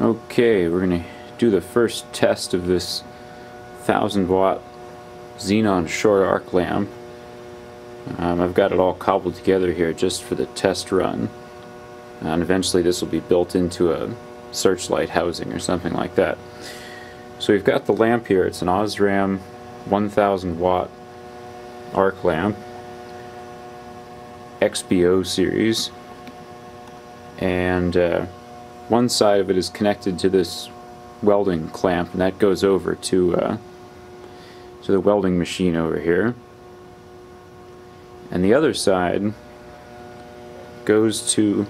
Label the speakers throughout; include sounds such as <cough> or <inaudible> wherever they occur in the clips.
Speaker 1: Okay, we're going to do the first test of this 1000 watt xenon short arc lamp. Um, I've got it all cobbled together here just for the test run. And eventually this will be built into a searchlight housing or something like that. So we've got the lamp here. It's an Osram 1000 watt arc lamp. XBO series. And uh, one side of it is connected to this welding clamp and that goes over to uh, to the welding machine over here. And the other side goes to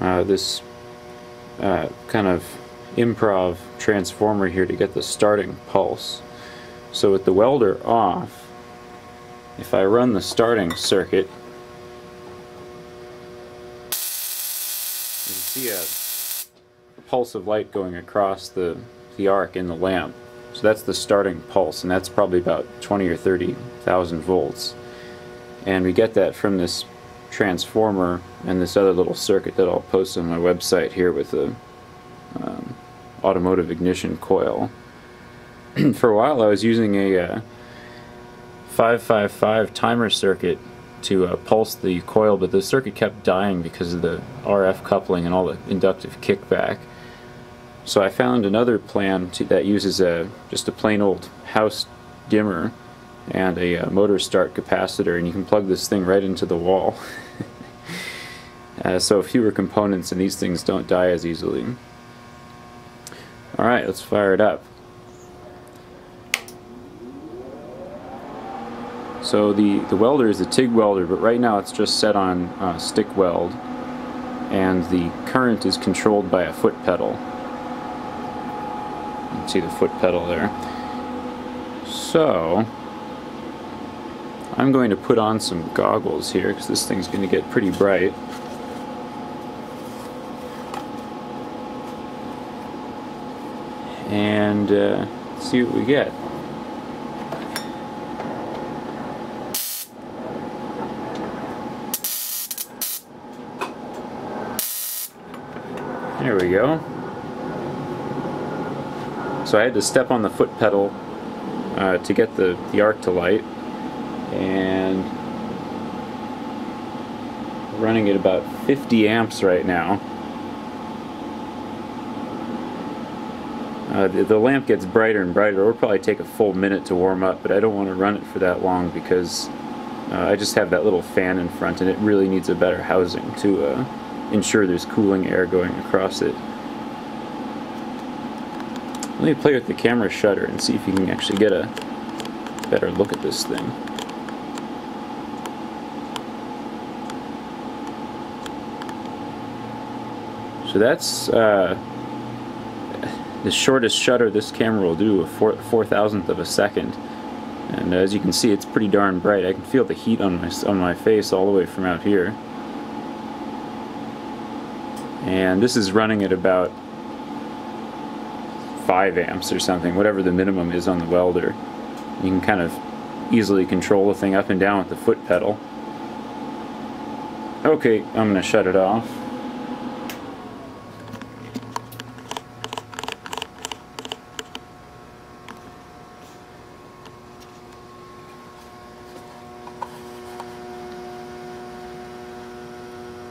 Speaker 1: uh, this uh, kind of improv transformer here to get the starting pulse. So with the welder off if I run the starting circuit you can see a pulse of light going across the, the arc in the lamp. So that's the starting pulse, and that's probably about 20 or 30,000 volts. And we get that from this transformer and this other little circuit that I'll post on my website here with the um, automotive ignition coil. <clears throat> For a while I was using a uh, 555 timer circuit to uh, pulse the coil, but the circuit kept dying because of the RF coupling and all the inductive kickback. So I found another plan to, that uses a just a plain old house dimmer and a, a, uh, motor start capacitor and you can plug this thing right into the wall. <laughs> uh, so fewer components and these things don't die as easily. Alright, let's fire it up. So the, the welder is a TIG welder, but right now it's just set on uh, stick weld and the current is controlled by a foot pedal see the foot pedal there. So, I'm going to put on some goggles here because this thing's going to get pretty bright. And uh, see what we get. There we go. So I had to step on the foot pedal uh, to get the, the arc to light and running at about 50 amps right now. Uh, the, the, lamp gets brighter and brighter. It'll probably take a full minute to warm up, but I don't want to run it for that long because uh, I just have that little fan in front and it really needs a better housing to uh, ensure there's cooling air going across it. Let me play with the camera shutter and see if you can actually get a better look at this thing. So that's uh, the shortest shutter this camera will do, a four, four thousandth of a second. And as you can see, it's pretty darn bright. I can feel the heat on my on my face all the way from out here. And this is running at about 5 amps or something, whatever the minimum is on the welder. You can kind of easily control the thing up and down with the foot pedal. Okay, I'm going to shut it off.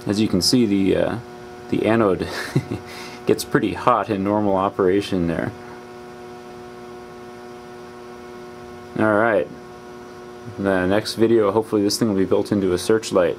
Speaker 1: As you can see, the uh, the anode <laughs> gets pretty hot in normal operation there. Alright, the next video hopefully this thing will be built into a searchlight.